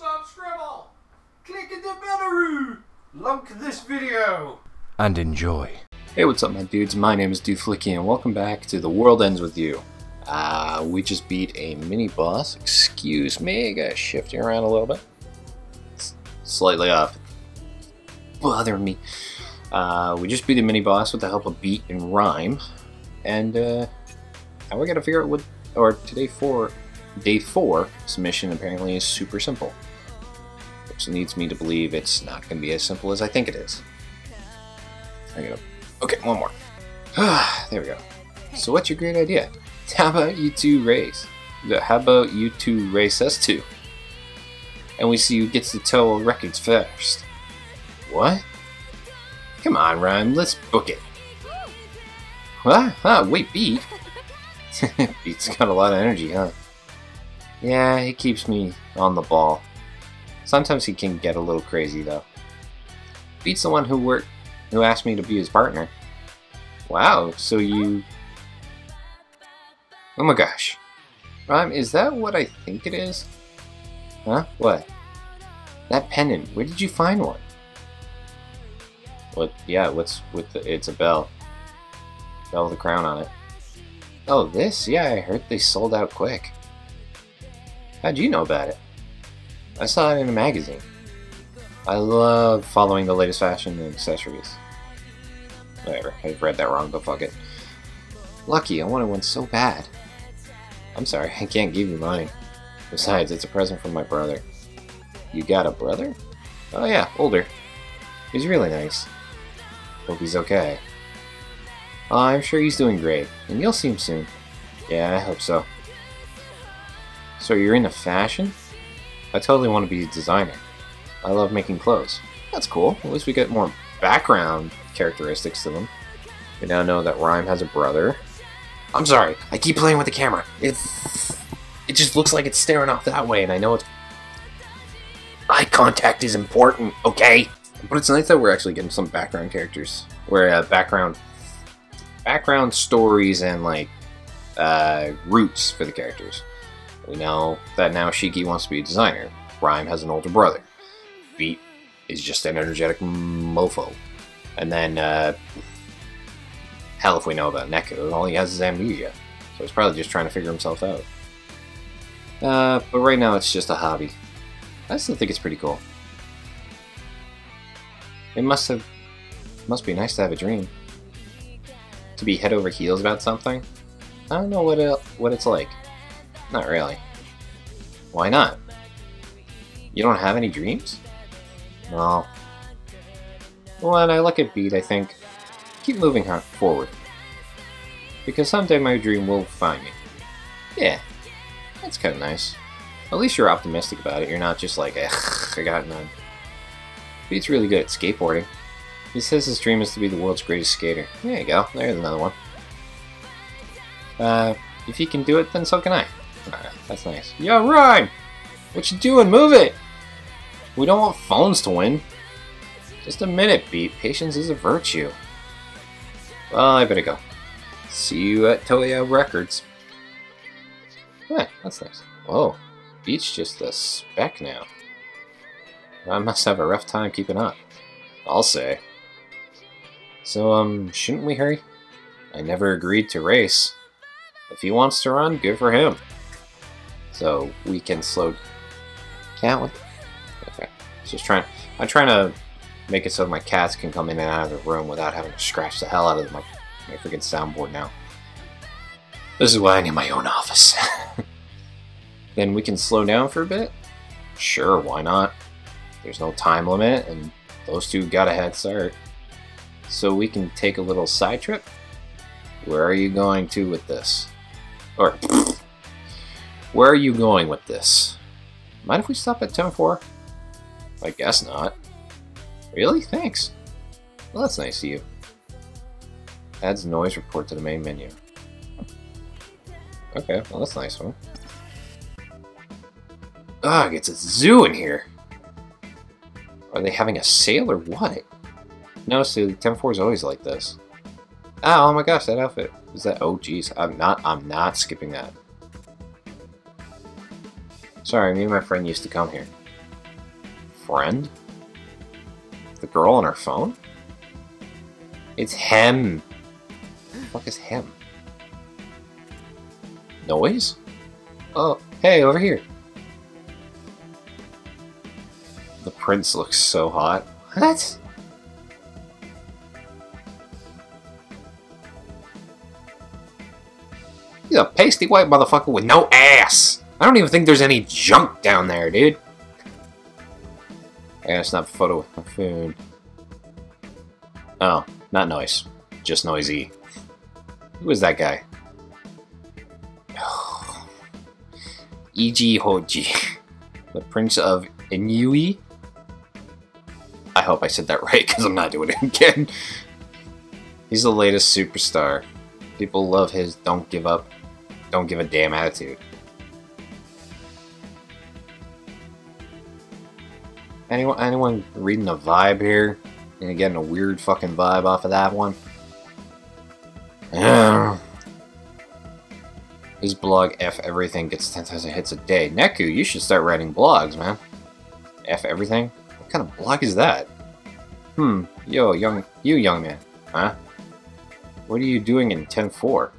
Subscribe! Click in the bell Like this video! and enjoy. Hey, what's up, my dudes? My name is DoFlicky, and welcome back to The World Ends With You. Uh, we just beat a mini boss. Excuse me, I got shifting around a little bit. S- slightly off. Bother me. Uh, we just beat a mini boss with the help of Beat and Rhyme. And, uh, now we gotta figure out what. Or today four. Day four, submission apparently is super simple. Which leads me to believe it's not gonna be as simple as I think it is. I gotta Okay, one more. there we go. So what's your great idea? How about you two race? How about you two race us two? And we see who gets the Towa Records first. What? Come on, Rhyme, let's book it. Huh, wait, Beat? Beat's got a lot of energy, huh? Yeah, he keeps me on the ball. Sometimes he can get a little crazy, though. Beat's the one who worked who asked me to be his partner. Wow, so you... Oh my gosh. Rhyme, is that what I think it is? Huh? What? That pendant, where did you find one? What, yeah, what's with the... It's a bell. Bell with a crown on it. Oh, this? Yeah, I heard they sold out quick. How'd you know about it? I saw it in a magazine. I love following the latest fashion and accessories. Whatever, I read that wrong, but fuck it. Lucky, I wanted one so bad. I'm sorry, I can't give you mine. Besides, it's a present from my brother. You got a brother? Oh yeah, older. He's really nice. Hope he's okay. Oh, I'm sure he's doing great, and you'll see him soon. Yeah, I hope so. So you're into fashion? I totally want to be a designer. I love making clothes. That's cool. At least we get more background characteristics to them. We now know that Rhyme has a brother. I'm sorry, I keep playing with the camera. It, it just looks like it's staring off that way, and I know it's... Eye contact is important, okay? But it's nice that we're actually getting some background characters. Where uh, background... Background stories and, like, uh, roots for the characters. We know that now Shiki wants to be a designer. Rhyme has an older brother. Beat is just an energetic mofo. And then, uh, hell if we know about Neku, all he has is amnesia. So he's probably just trying to figure himself out. Uh, but right now it's just a hobby. I still think it's pretty cool. It must have, must be nice to have a dream. To be head over heels about something. I don't know what it, what it's like. Not really. Why not? You don't have any dreams? No. When I look at Beat, I think, keep moving forward. Because someday my dream will find me. Yeah, that's kind of nice. At least you're optimistic about it. You're not just like, I got none. Beat's really good at skateboarding. He says his dream is to be the world's greatest skater. There you go. There's another one. Uh, if he can do it, then so can I. That's nice. Yo, Rhyme! What you doing? Move it! We don't want phones to win. Just a minute, Beat. Patience is a virtue. Well, I better go. See you at Towa Records. Yeah, that's nice. Whoa, Beat's just a speck now. I must have a rough time keeping up. I'll say. So, um, shouldn't we hurry? I never agreed to race. If he wants to run, good for him. So, we can slow... Can't we? Okay. Just trying... I'm trying to make it so my cats can come in and out of the room without having to scratch the hell out of my, my freaking soundboard now. This is why I need my own office. then we can slow down for a bit? Sure, why not? There's no time limit, and those two got a head start. So we can take a little side trip? Where are you going to with this? Or, where are you going with this? Mind if we stop at 10-4? I guess not. Really? Thanks. Well, that's nice of you. Adds noise report to the main menu. Okay, well that's nice one. Ugh, it's a zoo in here. Are they having a sale or what? No, see, 10-4 is always like this. Ah, oh my gosh, that outfit. Is that? Oh, jeez. I'm not. I'm not skipping that. Sorry, me and my friend used to come here. friend? The girl on her phone? It's him. the fuck is him? Noise? Oh, hey, over here. The prince looks so hot. What? He's a pasty white motherfucker with no ass. I don't even think there's any junk down there, dude. I gotta snap photo with my phone. Oh, not noise. Just noisy. Who is that guy? Eiji Oji. The Prince of Inui? I hope I said that right, because I'm not doing it again. He's the latest superstar. People love his don't give up, don't give a damn attitude. Anyone, anyone reading a vibe here? And getting a weird fucking vibe off of that one? His blog F Everything gets 10,000 hits a day. Neku, you should start writing blogs, man. F Everything? What kind of blog is that? Hmm, yo, young, you young man, huh? What are you doing in 10-4?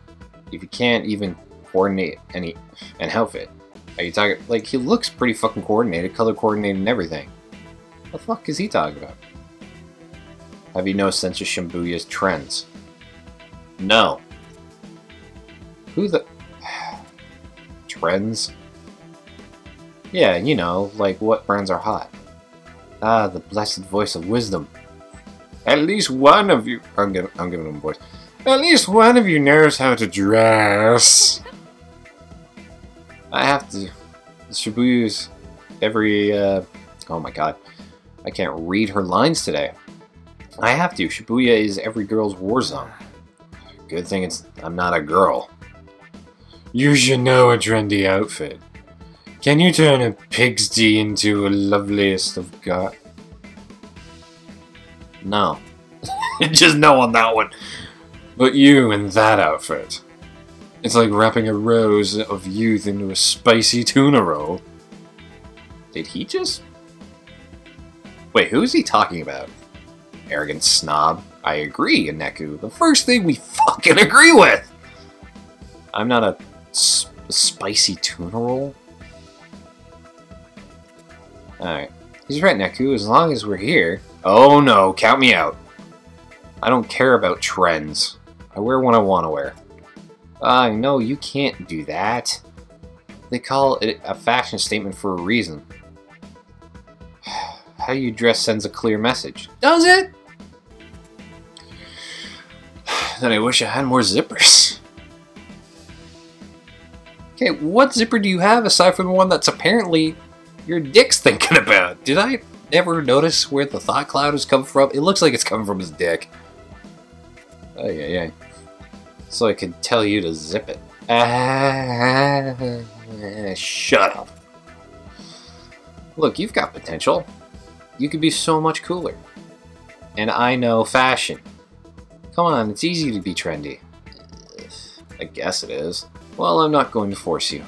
If you can't even coordinate any an outfit, are you talking like he looks pretty fucking coordinated, color coordinated, and everything? What the fuck is he talking about? Have you no sense of Shibuya's trends? No. Who the trends? Yeah, you know, like what brands are hot. Ah, the blessed voice of wisdom. At least one of you. I'm giving, I'm giving him a voice. At least one of you knows how to dress. I have to. Shibuya's every. Uh, oh my god. I can't read her lines today. I have to. Shibuya is every girl's war zone. Good thing it's I'm not a girl. You should know a trendy outfit. Can you turn a pig's D into a loveliest of God? No. Just no on that one. But you in that outfit. It's like wrapping a rose of youth into a spicy tuna roll. Did he just... Wait, who is he talking about? Arrogant snob. I agree, Neku. The first thing we fucking agree with! I'm not a spicy tuna roll? Alright. He's right, Neku. As long as we're here... Oh no, count me out. I don't care about trends. I wear what I want to wear. Ah, uh, no, you can't do that. They call it a fashion statement for a reason. How you dress sends a clear message. Does it? then I wish I had more zippers. Okay, what zipper do you have aside from the one that's apparently your dick's thinking about? Did I never notice where the thought cloud is coming from? It looks like it's coming from his dick. Oh, yeah, yeah. So I could tell you to zip it. Ah, shut up. Look, you've got potential. You could be so much cooler. And I know fashion. Come on, it's easy to be trendy. I guess it is. Well, I'm not going to force you.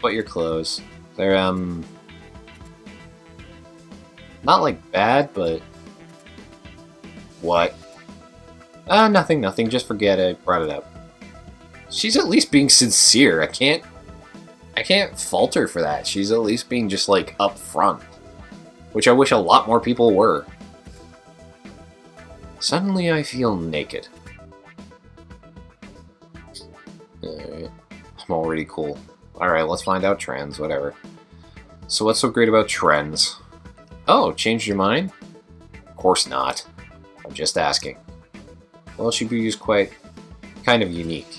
But your clothes, they're, um... Not like bad, but... What? Ah, uh, nothing, nothing, just forget it, brought it up. She's at least being sincere, I can't... I can't falter for that. She's at least being just, like, upfront. Which I wish a lot more people were. Suddenly I feel naked. Alright. I'm already cool. Alright, let's find out trends, whatever. So what's so great about trends? Oh, changed your mind? Of course not. I'm just asking. Well, Shibuya's quite kind of unique.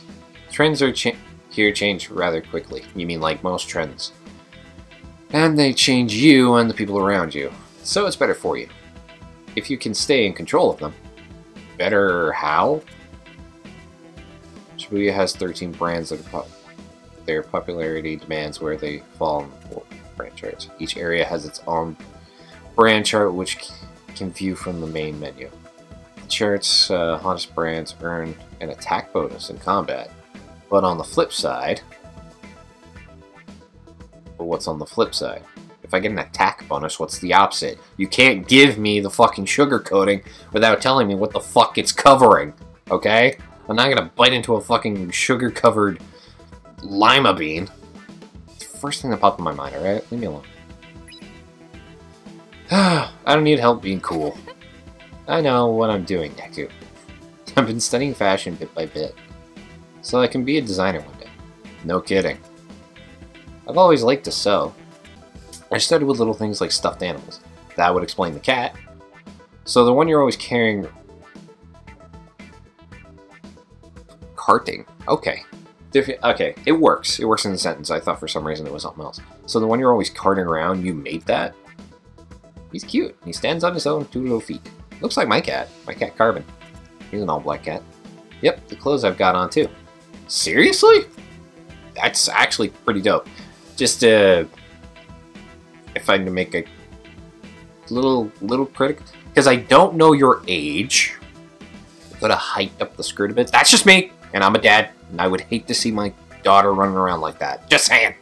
Trends are cha here change rather quickly. You mean like most trends. And they change you and the people around you. So it's better for you. If you can stay in control of them. Better how? Shibuya has 13 brands that pop their popularity demands where they fall in the brand charts. Each area has its own brand chart which can view from the main menu. The chart's uh, hottest brands earn an attack bonus in combat. But on the flip side, what's on the flip side? If I get an attack bonus, what's the opposite? You can't give me the fucking sugar coating without telling me what the fuck it's covering, okay? I'm not gonna bite into a fucking sugar-covered lima bean. First thing that popped in my mind, alright? Leave me alone. I don't need help being cool. I know what I'm doing, Neku. I've been studying fashion bit by bit, so I can be a designer one day. No kidding. I've always liked to sew. I started with little things like stuffed animals. That would explain the cat. So the one you're always carrying... Carting. Okay. Okay, it works. It works in the sentence. I thought for some reason it was something else. So the one you're always carting around, you made that? He's cute. He stands on his own two little feet. Looks like my cat. My cat Carbon. He's an all-black cat. Yep, the clothes I've got on too. Seriously? That's actually pretty dope. Just uh, if I can make a little little critic, because I don't know your age. Could have hiked up the skirt a bit. That's just me, and I'm a dad, and I would hate to see my daughter running around like that. Just saying.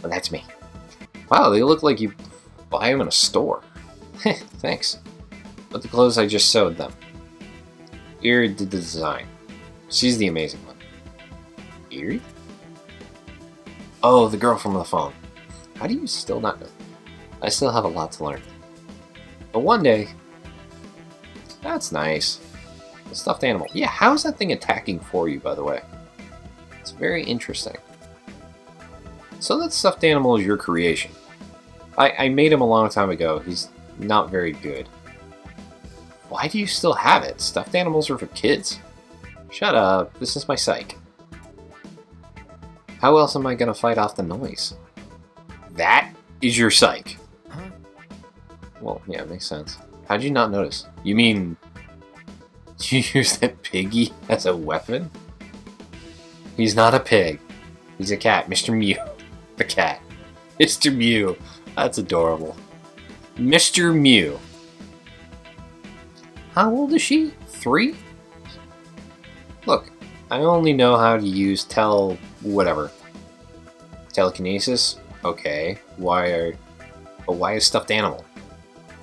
But that's me. Wow, they look like you buy them in a store. Thanks. But the clothes I just sewed them. Eri did the design. She's the amazing one. Eri? Oh, the girl from the phone. How do you still not know? I still have a lot to learn. But one day... That's nice. The stuffed animal. Yeah, how is that thing attacking for you, by the way? It's very interesting. So that stuffed animal is your creation. I, I made him a long time ago. He's not very good. Why do you still have it? Stuffed animals are for kids. Shut up. This is my psych. How else am I gonna fight off the noise? That is your psych. Huh? Well, yeah, it makes sense. How'd you not notice? You mean... You use that piggy as a weapon? He's not a pig. He's a cat. Mr. Mew. The cat. Mr. Mew. That's adorable. Mr. Mew. How old is she? Three? Look, I only know how to use tell whatever. Telekinesis? Okay. Why are... But why a stuffed animal?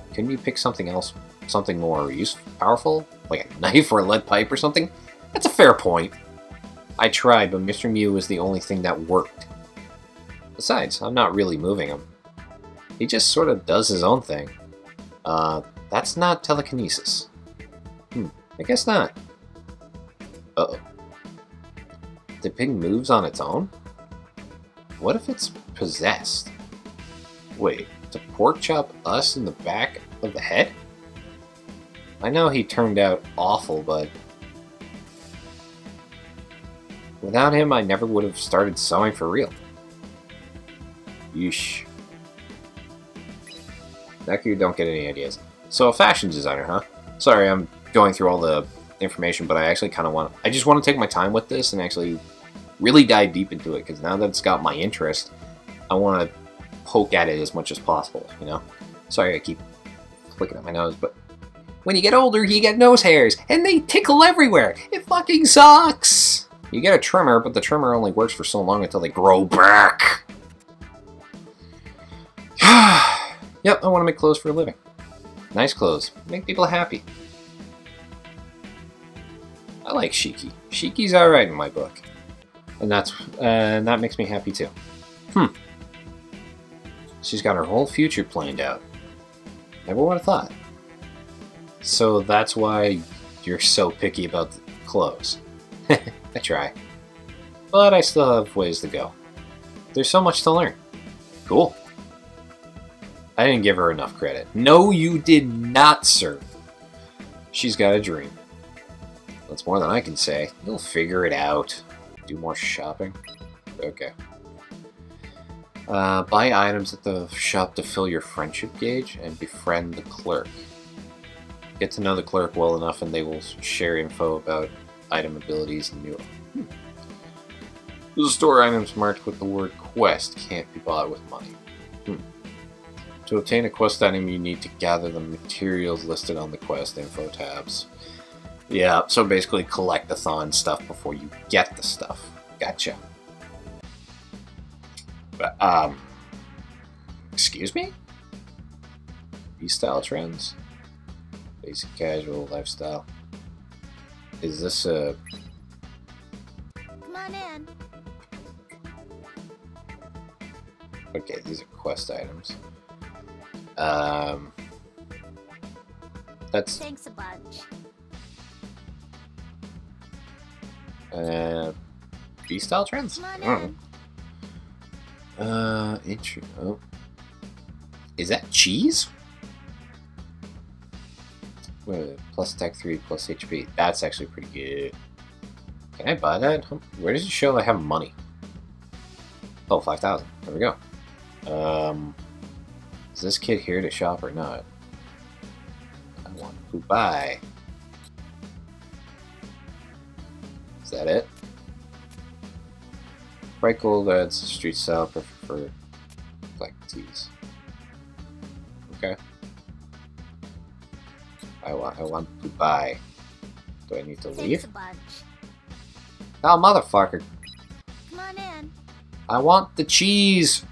Couldn't you pick something else? Something more useful, powerful? Like a knife or a lead pipe or something? That's a fair point. I tried, but Mr. Mew was the only thing that worked. Besides, I'm not really moving him. He just sort of does his own thing. Uh, that's not telekinesis. Hmm, I guess not. Uh-oh. The pig moves on its own? What if it's possessed? Wait, to pork chop us in the back of the head? I know he turned out awful, but... Without him, I never would have started sewing for real. Yeesh. Neku don't get any ideas. So a fashion designer, huh? Sorry, I'm going through all the information, but I actually kind of want... I just want to take my time with this and actually really dive deep into it, because now that it's got my interest, I want to poke at it as much as possible, you know? Sorry I keep flicking at my nose, but... When you get older, you get nose hairs, and they tickle everywhere! It fucking sucks! You get a trimmer, but the trimmer only works for so long until they grow back. yep, I want to make clothes for a living. Nice clothes. Make people happy. I like Shiki. Shiki's alright in my book. And that's uh, and that makes me happy too. Hmm. She's got her whole future planned out. Never would have thought. So that's why you're so picky about the clothes. I try. But I still have ways to go. There's so much to learn. Cool. I didn't give her enough credit. No, you did not, sir. She's got a dream. That's more than I can say. You'll figure it out. Do more shopping? Okay. Uh, buy items at the shop to fill your friendship gauge and befriend the clerk. Get to know the clerk well enough and they will share info about item abilities and new... Hmm. The store items marked with the word quest can't be bought with money. Hmm. To obtain a quest item, you need to gather the materials listed on the quest info tabs. Yeah, so basically collect the thon stuff before you get the stuff. Gotcha. But, um, Excuse me? B-style trends? Basic casual lifestyle. Is this a... Come on in. Okay, these are quest items. Um... That's... Thanks a bunch. Uh... B-style trends? I don't know. Uh, intro... Oh. Is that cheese? Wait, plus attack 3, plus HP. That's actually pretty good. Can I buy that? Where does it show I have money? Oh, 5,000. There we go. Um, is this kid here to shop or not? I want to buy. That it? Bright gold adds street style perfect for black tees. Okay. I want I want to buy. Do I need to leave? bunch. Oh motherfucker. Come on in. I want the cheese.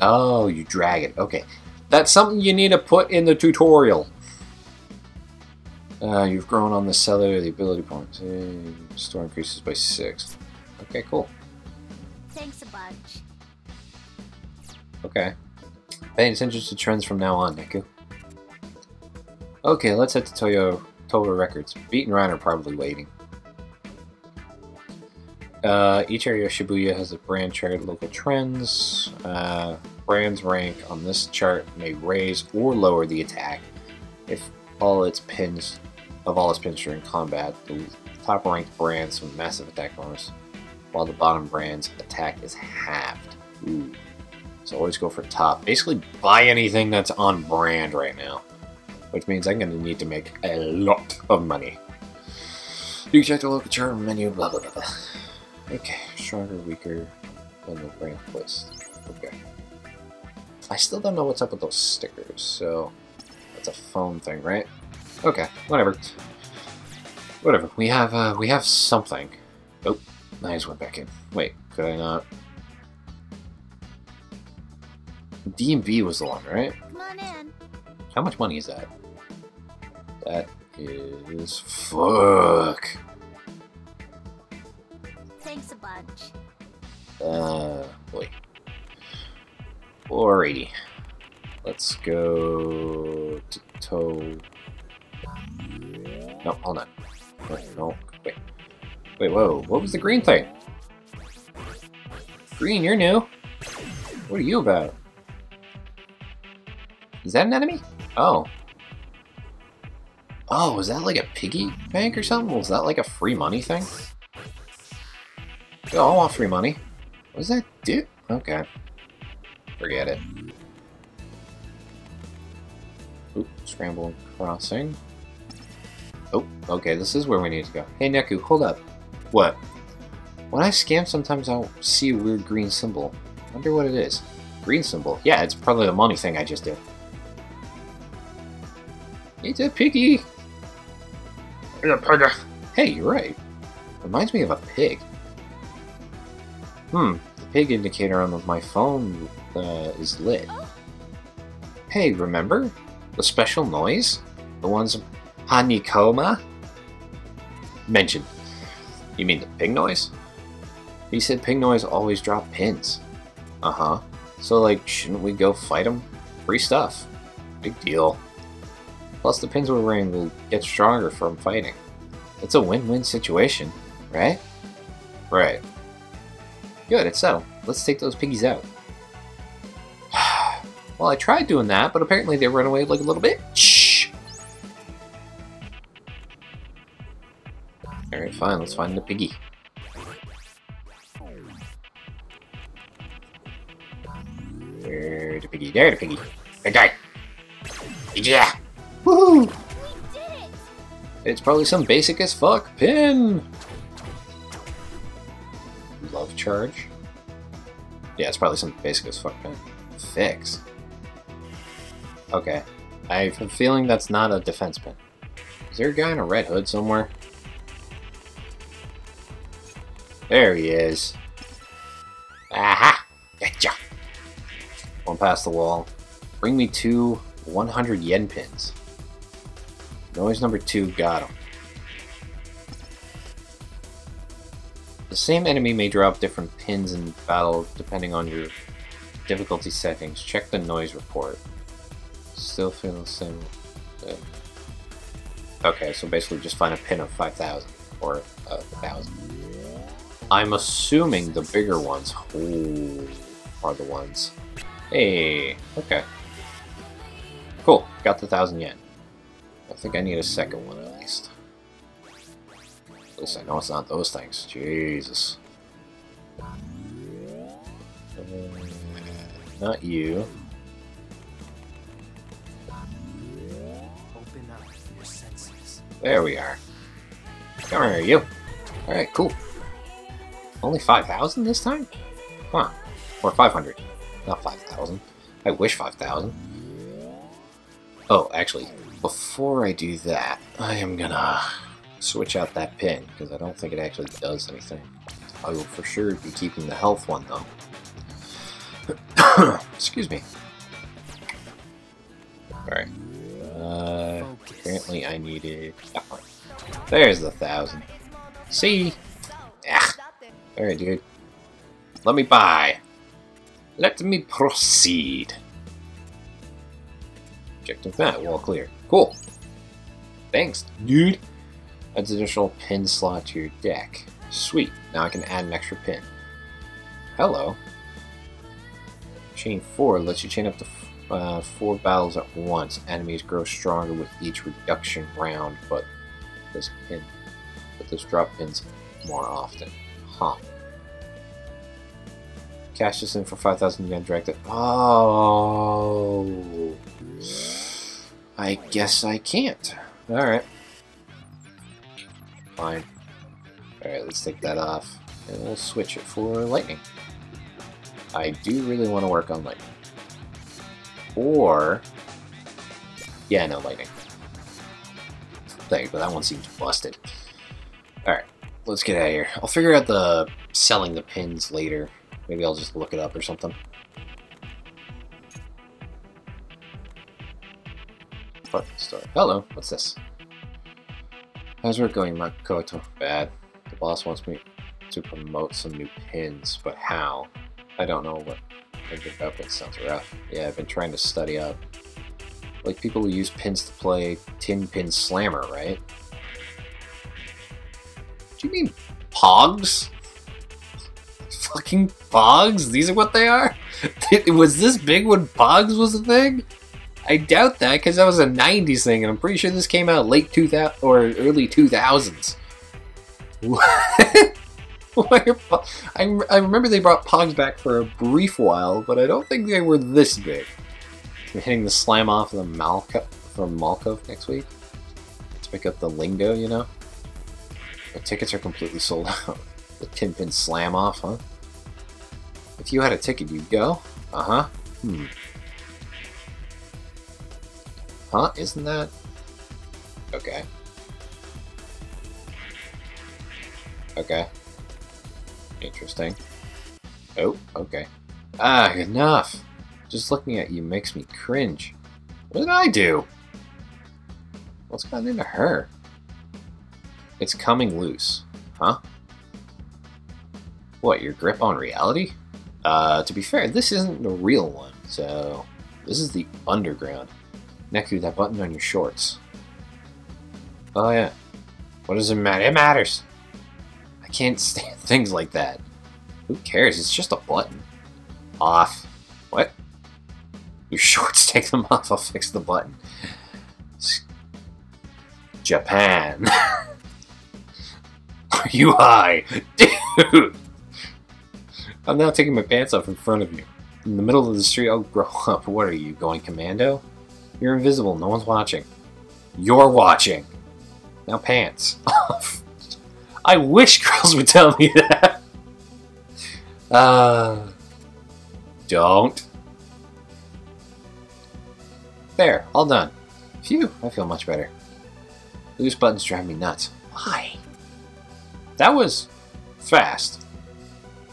Oh, you drag it. Okay. That's something you need to put in the tutorial. Uh, you've grown on the seller, the ability points. Eh, store increases by six. Okay, cool. Thanks a bunch. Okay. Paying attention to trends from now on, Neku. Okay, let's head to Towa Towa Records. Beat and Rhyme are probably waiting. Uh, each area of Shibuya has a brand chart, local trends. Uh, brands rank on this chart may raise or lower the attack if all its pins of all its pins during combat. The top ranked brands have massive attack bonus, while the bottom brand's attack is halved. Ooh. So always go for top. Basically, buy anything that's on brand right now. Which means I'm going to need to make a lot of money. You check the local chart menu, blah blah blah blah. Okay, stronger, weaker than the brand list. Okay. I still don't know what's up with those stickers, so that's a phone thing, right? Okay, whatever. Whatever. We have uh we have something. Oh, I just went back in. Wait, could I not? DMV was the one, right? Come on in. How much money is that? That is fuck. Thanks a bunch. Uh, wait. 480. Let's go to toe. No, hold on. Wait, no, wait. Wait, whoa. What was the green thing? Green, you're new. What are you about? Is that an enemy? Oh. Oh, was that like a piggy bank or something? Was that like a free money thing? Oh, I want free money. What does that do? Okay. Forget it. Oop, scramble crossing. Oh, okay, this is where we need to go. Hey, Neku, hold up. What? When I scan, sometimes I'll see a weird green symbol. Wonder what it is. Green symbol? Yeah, it's probably the money thing I just did. It's a piggy! It's a piggy. Hey, you're right. Reminds me of a pig. Hmm, the pig indicator on my phone uh, is lit. Hey, remember? The special noise? The ones Hanekoma mentioned. You mean the pig noise? He said pig noise always drop pins. Uh huh. So, like, shouldn't we go fight him? Free stuff. Big deal. Plus, the pins we're wearing will get stronger from fighting. It's a win win situation, right? Right. Good, it's settled. Let's take those piggies out. well, I tried doing that, but apparently they ran away like a little bit. Alright, fine, let's find the piggy. Where's the piggy? There, the piggy. There. Yeah. Woohoo! We did it! It's probably some basic as fuck pin. Love charge. Yeah, it's probably some basic as fuck pin. Fix. Okay. I have a feeling that's not a defense pin. Is there a guy in a red hood somewhere? There he is. Aha! Gotcha! One past the wall. Bring me two 100 yen pins. Noise number two got him. The same enemy may drop different pins in battle depending on your difficulty settings. Check the noise report. Still feeling the same. Okay, so basically just find a pin of 5,000 or uh, 1,000. I'm assuming the bigger ones are the ones. Hey, okay. Cool, got the 1,000 yen. I think I need a second one at least. At least I know it's not those things. Jesus. Uh, not you. Open up your senses. There we are. Come here, you. Alright, cool. Only 5,000 this time? Huh. Or 500. Not 5,000. I wish 5,000. Oh, actually, before I do that, I am gonna switch out that pin, because I don't think it actually does anything. I will for sure be keeping the health one, though. Excuse me. Alright. Uh, apparently I needed that one. There's the thousand. See? Alright, dude. Let me buy. Let me proceed. Objective met. Wall clear. Cool. Thanks, dude. Adds additional pin slot to your deck. Sweet. Now I can add an extra pin. Hello. Chain 4 lets you chain up to uh, 4 battles at once. Enemies grow stronger with each reduction round, but this pin, but this drop pins more often. Huh. Cash this in for 5,000 yen direct it. Oh. I guess I can't. Alright. Fine. Alright, let's take that off. And we'll switch it for lightning. I do really want to work on lightning. Or... Yeah, no lightning. Thanks, but that one seems busted. Let's get out of here. I'll figure out the selling the pins later. Maybe I'll just look it up or something. Fucking store. Hello, what's this? How's work going, Makoto? Bad. The boss wants me to promote some new pins, but how? I don't know what I pick up. It sounds rough. Yeah, I've been trying to study up. Like people who use pins to play Tin Pin Slammer, right? Do you mean Pogs? Fucking Pogs? These are what they are? was this big when Pogs was a thing? I doubt that because that was a 90s thing and I'm pretty sure this came out late 2000 or early 2000s. What? I, I remember they brought Pogs back for a brief while, but I don't think they were this big. We're hitting the slam off of the Malka from Malkov next week to pick up the lingo, you know? The tickets are completely sold out. The Tin Pin Slam off, huh? If you had a ticket, you'd go? Uh huh. Hmm. Huh? Isn't that? Okay. Okay. Interesting. Oh, okay. Ah, enough! Just looking at you makes me cringe. What did I do? What's gotten into her? It's coming loose. Huh? What, your grip on reality? Uh, to be fair, this isn't the real one, so... This is the underground. Neku, that button on your shorts. Oh yeah. What does it matter? It matters! I can't stand things like that. Who cares? It's just a button. Off. What? Your shorts, take them off, I'll fix the button. Japan. Are you high? Dude! I'm now taking my pants off in front of you. In the middle of the street, I'll grow up. What are you, going commando? You're invisible, no one's watching. You're watching! Now pants off. I wish girls would tell me that. Uh, don't. There, all done. Phew, I feel much better. Loose buttons drive me nuts. Why? That was fast.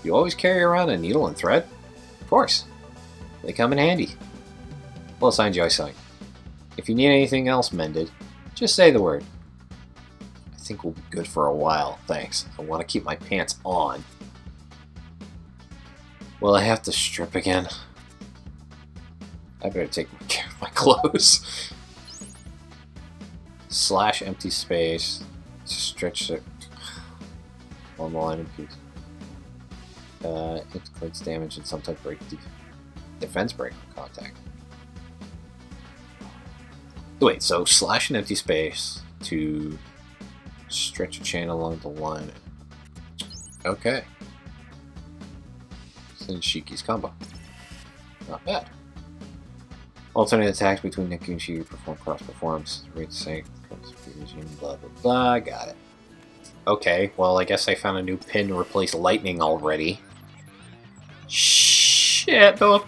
You always carry around a needle and thread? Of course. They come in handy. Well signed, Joy Sign. If you need anything else mended, just say the word. I think we'll be good for a while, thanks. I want to keep my pants on. Will I have to strip again? I better take care of my clothes. Slash empty space stretch it on the line of piece. Uh, inflicts damage and sometimes break de defense break on contact. Wait, so slash an empty space to stretch a chain along the line. Okay. Shiki's combo. Not bad. Alternate attacks between Neku and Shiki perform cross performs. Rate sync, blah blah blah. Got it. Okay, well I guess I found a new pin to replace lightning already. Shit, Philip.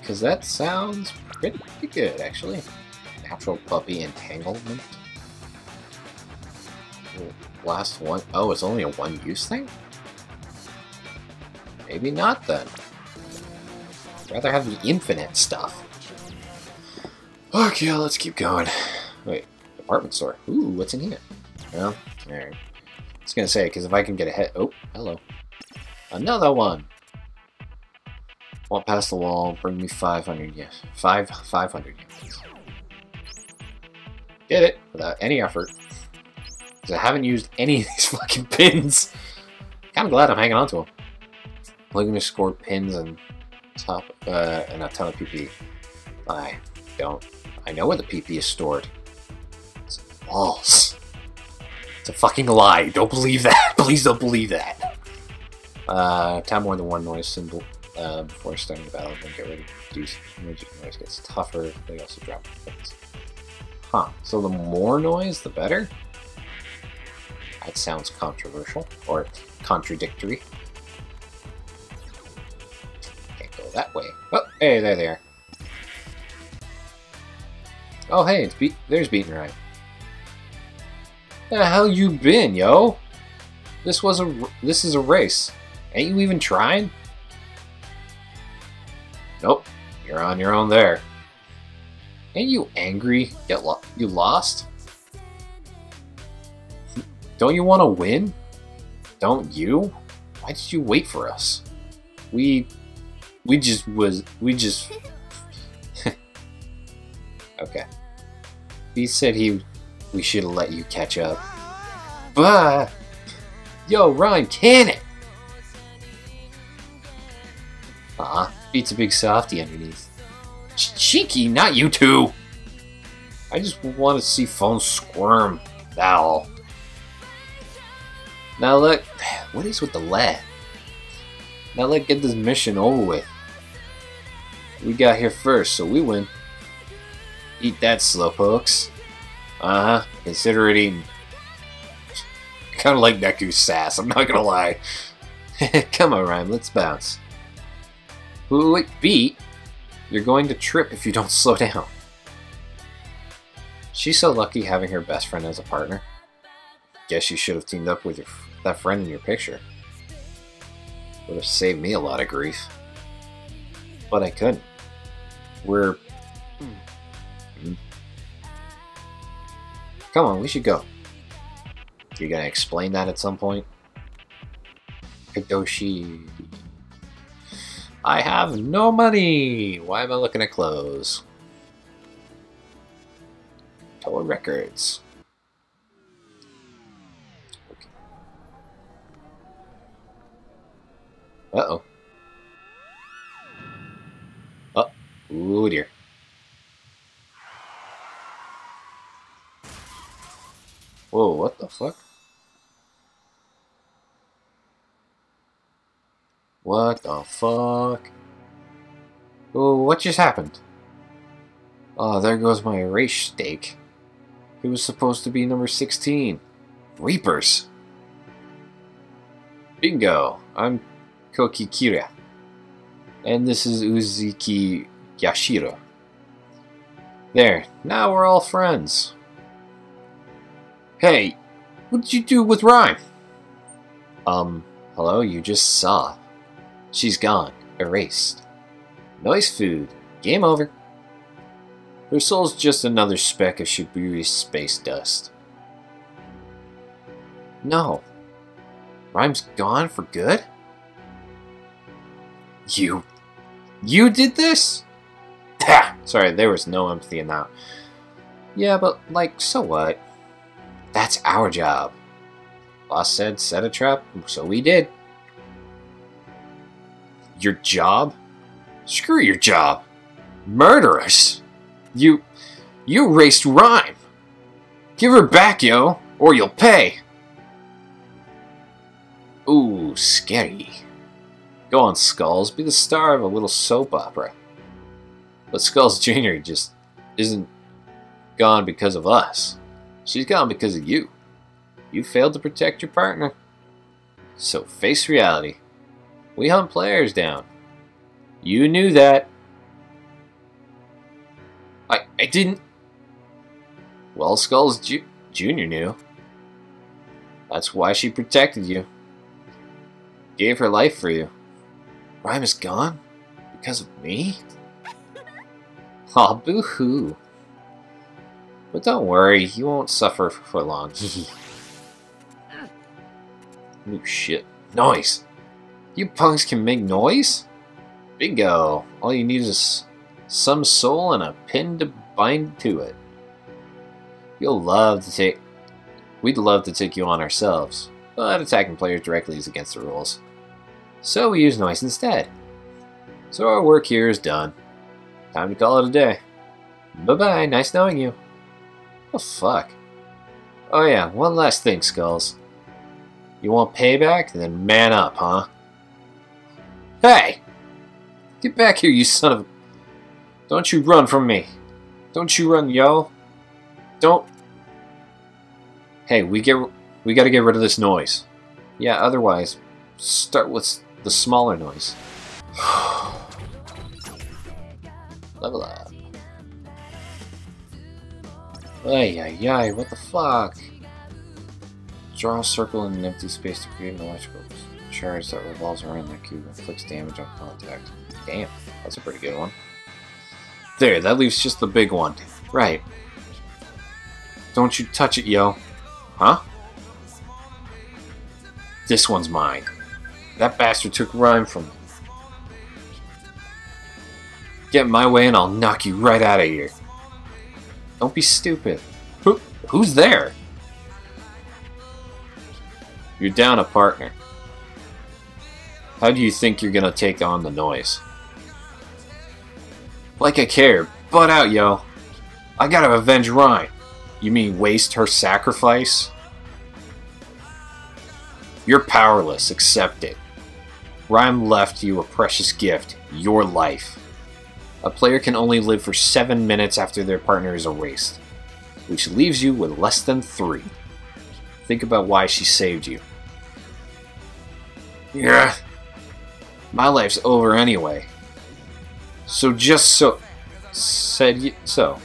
Because that sounds pretty good, actually. Natural puppy entanglement. Last one. Oh, it's only a one-use thing? Maybe not then. I'd rather have the infinite stuff. Okay, let's keep going. Department store. Ooh, what's in here? Well, alright. I was gonna say, because if I can get ahead... Oh, hello. Another one! Walk past the wall, bring me 500 yes. Five, 500 yes. Get it, without any effort. Because I haven't used any of these fucking pins. I'm glad I'm hanging on to them. Looking to score pins and top uh, and a ton of PP. I don't. I know where the PP is stored. Walls. It's a fucking lie. Don't believe that. Please don't believe that. Uh, tap more than one noise symbol uh, before starting the battle. Then get ready to reduce noise gets tougher. They also drop defense. Huh. So the more noise, the better? That sounds controversial. Or contradictory. Can't go that way. Oh, hey, there they are. Oh, hey, it's Be there's Beaten Right. The hell you been, yo? This was a this is a race. Ain't you even trying? Nope, you're on your own there. Ain't you angry? Get lo you lost? Don't you want to win? Don't you? Why did you wait for us? We we just was we just okay. He said he we should have let you catch up. But yo, Rhyme, can it? Ah, beats a big softy underneath. Cheeky, not you two. I just want to see phone squirm. Foul. Now look, what is with the lead? Now let's get this mission over with. We got here first, so we win. Eat that, slowpokes. Uh-huh. Consider it eaten. kind of like Neku's sass, I'm not gonna lie. Come on, Rhyme, let's bounce. Wait, beat? You're going to trip if you don't slow down. She's so lucky having her best friend as a partner. Guess you should have teamed up with your, that friend in your picture. Would have saved me a lot of grief. But I couldn't. We're... Come on, we should go. You're gonna explain that at some point? Kadoshi... I have no money! Why am I looking at clothes? Towa Records. Uh-oh. Oh. Ooh, dear. Whoa, what the fuck? What the fuck? Oh, what just happened? Oh, there goes my race stake. He was supposed to be number 16. Reapers! Bingo! I'm Koki Kariya. And this is Uzuki Yashiro. There, now we're all friends. Hey, what did you do with Rhyme? Um, hello, you just saw. She's gone, erased. Nice food. Game over. Her soul's just another speck of Shibuya's space dust. No. Rhyme's gone for good? You. You did this? Sorry, there was no empathy in that. Yeah, but, like, so what? That's our job. Boss said set a trap, so we did. Your job? Screw your job. Murderous. You. You raced Rhyme. Give her back, yo, or you'll pay. Ooh, scary. Go on, Skulls. Be the star of a little soap opera. But Skulls Jr. just isn't gone because of us. She's gone because of you. You failed to protect your partner. So face reality. We hunt players down. You knew that. I, I didn't. Well, Skulls Ju- Jr. knew. That's why she protected you. Gave her life for you. Rhyme is gone? Because of me? Aw, boo hoo. But don't worry, you won't suffer for long. Ooh, shit. Noise! You punks can make noise? Bingo! All you need is some soul and a pin to bind to it. You'll love to take. We'd love to take you on ourselves, but attacking players directly is against the rules. So we use noise instead. So our work here is done. Time to call it a day. Bye bye, nice knowing you. Oh fuck. Oh yeah, one last thing, Skulls. You want payback? Then man up, huh? Hey! Get back here, you son of... Don't you run from me. Don't you run, yo. Don't... Hey, we get... We gotta get rid of this noise. Yeah, otherwise, start with the smaller noise. Level up. Ay, ay, ay, what the fuck? Draw a circle in an empty space to create an electrical charge that revolves around that cube and inflicts damage on contact. Damn, that's a pretty good one. There, that leaves just the big one. Right. Don't you touch it, yo. Huh? This one's mine. That bastard took Rhyme from me. Get in my way and I'll knock you right out of here. Don't be stupid. Who, who's there? You're down a partner. How do you think you're gonna take on the noise? Like I care. Butt out, yo. I gotta avenge Rhyme. You mean waste her sacrifice? You're powerless. Accept it. Rhyme left you a precious gift. Your life. A player can only live for 7 minutes after their partner is erased, which leaves you with less than 3. Think about why she saved you. Yeah. My life's over anyway. So just so... Said you... So.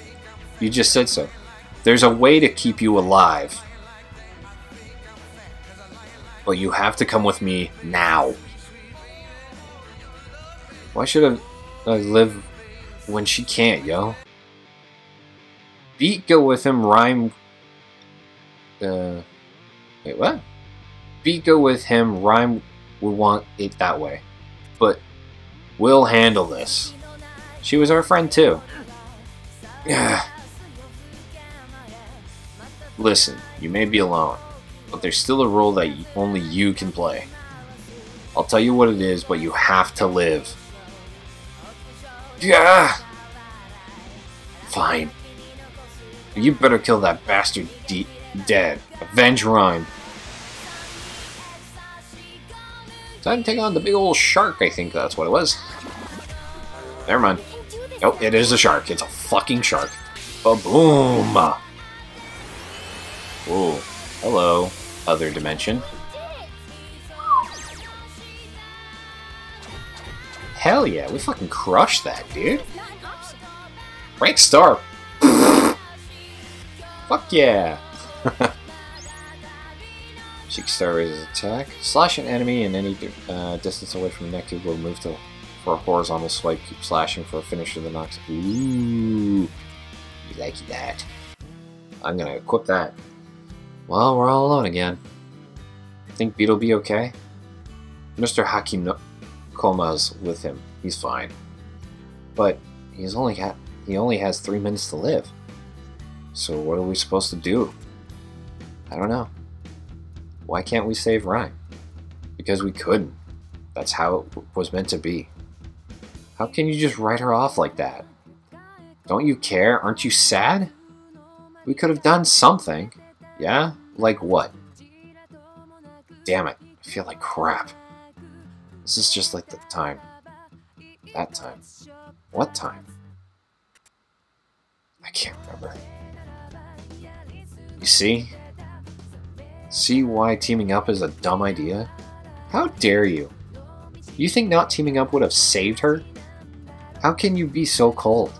You just said so. There's a way to keep you alive. But you have to come with me now. Why should I, I live when she can't, yo? Beat go with him, Rhyme... Uh... Wait, what? Beat go with him, Rhyme would want it that way. But we'll handle this. She was our friend too. Listen, you may be alone, but there's still a role that only you can play. I'll tell you what it is, but you have to live. Yeah. Fine. You better kill that bastard de dead. Avenge Rhyme. Time to take on the big old shark, I think that's what it was. Never mind. Oh, it is a shark. It's a fucking shark. Ba-boom! Whoa. Hello, other dimension. Hell yeah, we fucking crushed that, dude. Rank star. Fuck yeah. Cheek Star raises attack. Slash an enemy in any uh, distance away from Neku will move to for a horizontal swipe, keep slashing for a finisher that knocks. Ooh, you like that. I'm gonna equip that. Well, we're all alone again. Think Beat'll be okay? Mr. Hakim no Koma's with him. He's fine. But he's only got he only has three minutes to live. So what are we supposed to do? I don't know. Why can't we save Rhyme? Because we couldn't. That's how it was meant to be. How can you just write her off like that? Don't you care? Aren't you sad? We could have done something. Yeah? Like what? Damn it. I feel like crap. This is just like the time. That time. What time? I can't remember. You see? See why teaming up is a dumb idea? How dare you? You think not teaming up would have saved her? How can you be so cold?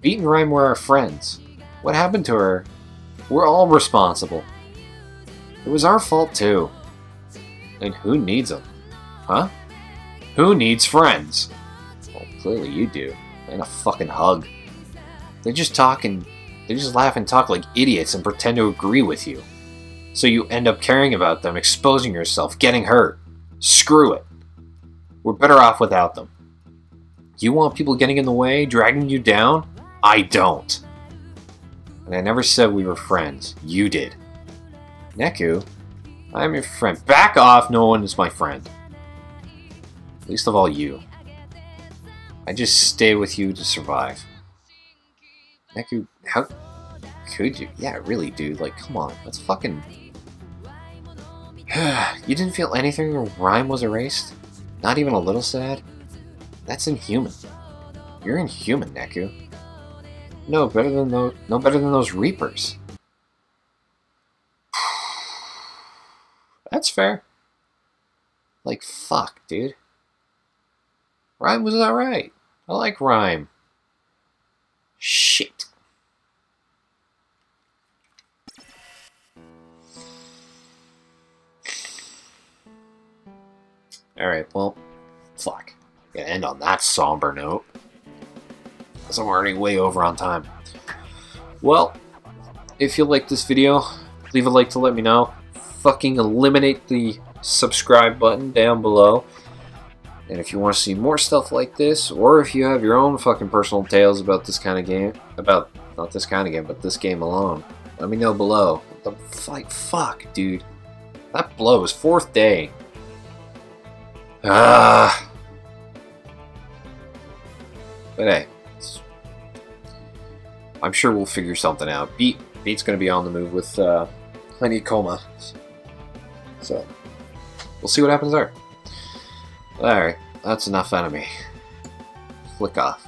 Beat and Rhyme were our friends. What happened to her? We're all responsible. It was our fault too. And who needs them? Huh? Who needs friends? Well, clearly you do. And a fucking hug. They just talk and they just laugh and talk like idiots and pretend to agree with you. So you end up caring about them, exposing yourself, getting hurt. Screw it. We're better off without them. You want people getting in the way, dragging you down? I don't. And I never said we were friends. You did. Neku, I'm your friend. Back off, no one is my friend. Least of all you. I just stay with you to survive. Neku, how could you? Yeah, really, dude. Like, come on. That's fucking... you didn't feel anything when Rhyme was erased? Not even a little sad? That's inhuman. You're inhuman, Neku. No better than those. No better than those Reapers. That's fair. Like fuck, dude. Rhyme was alright. I like Rhyme. Shit. Alright, well, fuck. Gonna end on that somber note. Because I'm already way over on time. Well, if you like this video, leave a like to let me know. Fucking eliminate the subscribe button down below. And if you want to see more stuff like this, or if you have your own fucking personal tales about this kind of game, about, not this kind of game, but this game alone, let me know below. The fight, fuck, dude. That blows. Fourth day. Ah. But hey, I'm sure we'll figure something out. Beat Beat's to be on the move with uh, Hanekoma, so we'll see what happens there. All right, that's enough enemy. Flick off.